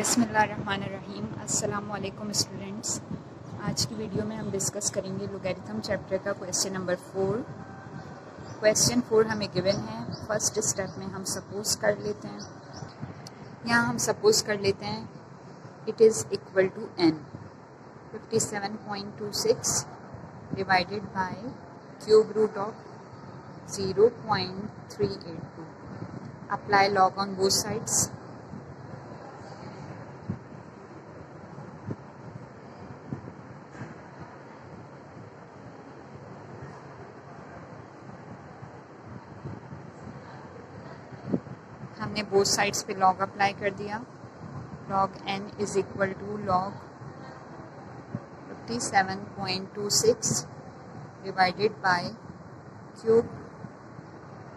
बिसमीम अल्लाम स्टूडेंट्स। आज की वीडियो में हम डिस्कस करेंगे लोगैरिथम चैप्टर का question number four. Question four हमें गिवन है। फ़र्स्ट स्टेप में हम सपोज़ कर लेते हैं। यहाँ हम सपोज़ कर लेते हैं it is equal to n 57.26 divided by cube root of 0.382 apply log on both sides हमने बोथ साइड्स पे लॉग अप्लाई कर दिया। Log n is equal to log 57.26 divided by cube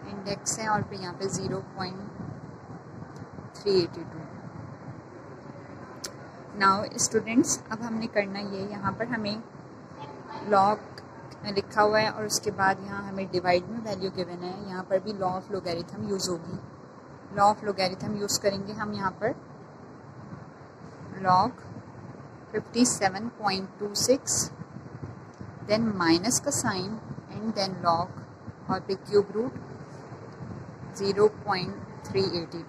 index है और फिर यहाँ पे 0.382 नाउ स्टूडेंट्स अब हमने करना ये, यहाँ पर हमें लॉग लिखा हुआ है और उसके बाद यहाँ हमें डिवाइड में वैल्यू गिवन है। यहाँ पर भी लॉ ऑफ़ लोगैरिथम यूज़ होगी। लॉ ऑफ़ लोगैरिथम यूज़ करेंगे हम यहाँ पर। लॉग 57.26 देन माइनस का साइन एंड देन लॉग और फिर क्यूब रूट 0.382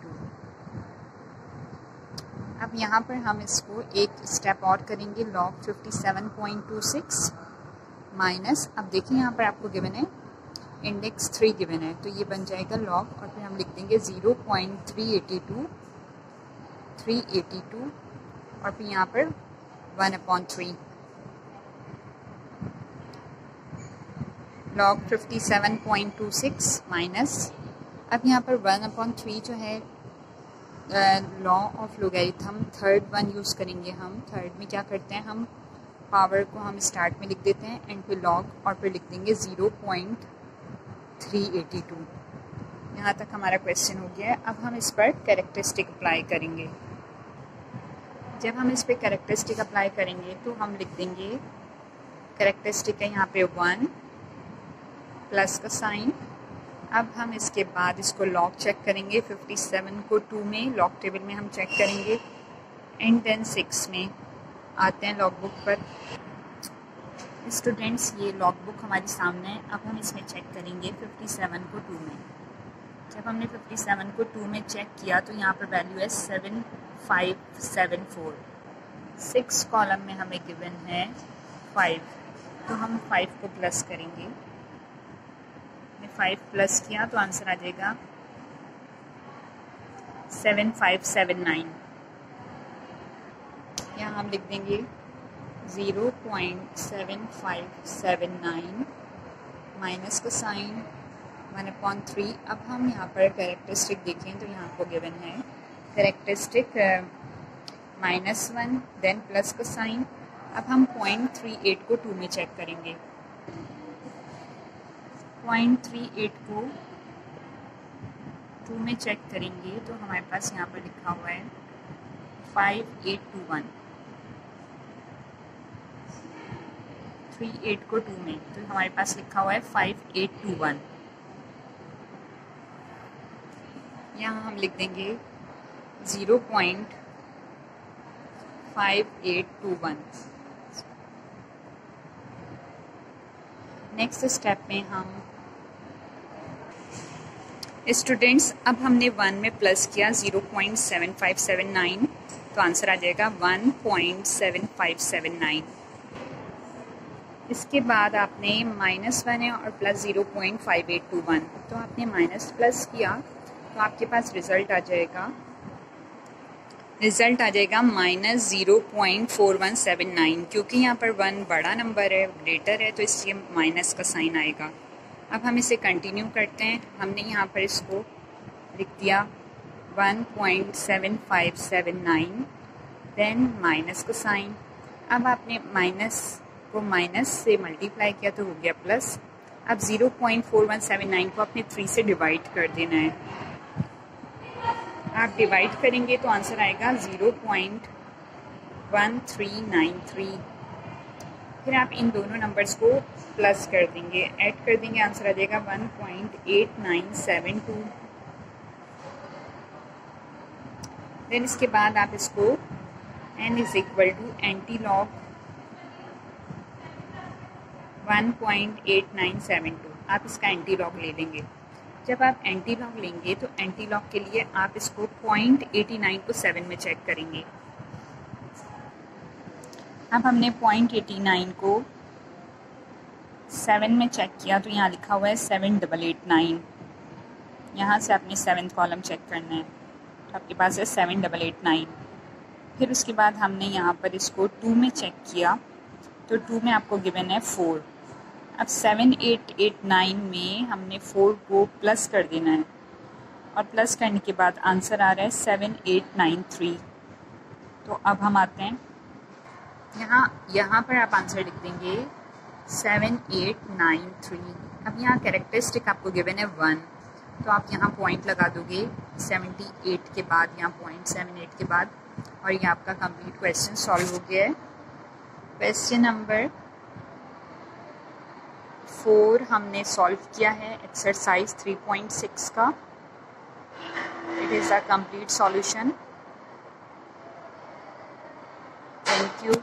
अब यहाँ पर हम इसको एक स्टेप और करेंगे लॉग 57.26 माइनस अब देखिए यहाँ पर आपको गिवन है। इंडेक्स थ्री गिवन है तो ये बन जाएगा लॉग और फिर हम लिख देंगे zero point three eighty two three eighty two और फिर यहाँ पर one upon three log fifty seven point two six minus अब यहाँ पर वन अपॉन थ्री जो है law of logarithm third one use करेंगे हम थर्ड में क्या करते हैं हम पावर को हम स्टार्ट में लिख देते हैं एंड फिर लॉग और फिर लिख देंगे zero point three eighty two यहाँ तक हमारा क्वेश्चन हो गया। है अब हम इस पर करेक्टरिस्टिक अप्लाई करेंगे। जब हम इस पर करेक्टरिस्टिक अप्लाई करेंगे तो हम लिख देंगे करेक्टरिस्टिक है यहाँ पे वन प्लस का साइन अब हम इसके बाद इसको लॉक चेक करेंगे। 57 को टू में लॉक टेबल में हम चेक करेंगे। एंड देन सिक्स में, आते हैं लॉक बुक पर। स्टूडेंट्स ये लॉग बुक हमारे सामने है, अब हम इसमें चेक करेंगे 57 को 2 में। जब हमने 57 को 2 में चेक किया तो यहाँ पर वैल्यू है seven five seven four six column में हमें गिवन है फाइव तो हम फाइव को प्लस करेंगे। फाइव प्लस किया तो आंसर आ जाएगा सेवन फाइव सेवन नाइन यहाँ हम लिख देंगे zero point seven five seven nine minus का साइन वन अपॉन थ्री अब हम यहाँ पर कैरेक्टरिस्टिक देखें तो यहाँ को गिवन है। Characteristic minus one then plus का साइन अब हम पॉइंट थ्री एट को टू में चेक करेंगे। पॉइंट थ्री एट को टू में चेक करेंगे तो हमारे पास यहाँ पर लिखा हुआ है। Five eight two one three eight को टू में। तो हमारे पास लिखा हुआ है फाइव एट टू वन यहाँ हम लिख देंगे zero point five eight two one next step में हम स्टूडेंट्स अब हमने वन में प्लस किया zero point seven five seven nine तो आंसर आ जाएगा one point seven five seven nine इसके बाद आपने माइनस वन है और plus zero point five eight two one तो आपने माइनस प्लस किया तो आपके पास रिज़ल्ट आ जाएगा। रिज़ल्ट आ जाएगा minus zero point four one seven nine क्योंकि यहाँ पर वन बड़ा नंबर है ग्रेटर है तो इसलिए माइनस का साइन आएगा। अब हम इसे कंटिन्यू करते हैं। हमने यहाँ पर इसको लिख दिया one point seven five seven nine then minus का साइन अब आपने माइनस को माइनस से मल्टीप्लाई किया तो हो गया प्लस अब zero point four one seven nine को अपने थ्री से डिवाइड कर देना है। आप डिवाइड करेंगे तो आंसर आएगा zero point one three nine three फिर आप इन दोनों नंबर्स को प्लस कर देंगे। ऐड कर देंगे आंसर आ जाएगा one point eight nine seven two then इसके बाद आप इसको n is equal to anti log one point eight nine seven two आप इसका एंटी लॉग ले लेंगे। जब आप एंटी लॉग लेंगे तो एंटी लॉग के लिए आप इसको पॉइंट एटी नाइन को सेवन में चेक करेंगे। अब हमने पॉइंट एटी नाइन को सेवन में चेक किया तो यहाँ लिखा हुआ है सेवन डबल एट नाइन यहाँ से आपने सेवन कॉलम चेक करना है। तो आपके पास है सेवन डबल एट नाइन फिर उसके बाद हमने यहाँ पर इसको टू में चेक किया तो टू में आपको गिवन है फोर अब सेवन एट एट नाइन में हमने फोर को प्लस कर देना है। और प्लस करने के बाद आंसर आ रहा है सेवन एट नाइन थ्री तो अब हम आते हैं। यहाँ यहाँ पर आप आंसर लिख देंगे। सेवन एट नाइन थ्री अब यहाँ कैरेक्टरिस्टिक आपको गिवन है वन तो आप यहाँ पॉइंट लगा दोगे। सेवेंटी एट के बाद यहाँ पॉइंट सेवन एट के बाद। और ये आपका कंप्लीट क्वेश्चन सॉल्व हो गया है। क्वेश्चन नंबर फोर हमने सॉल्व किया है एक्सरसाइज थ्री पॉइंट सिक्स का। It is a complete solution thank you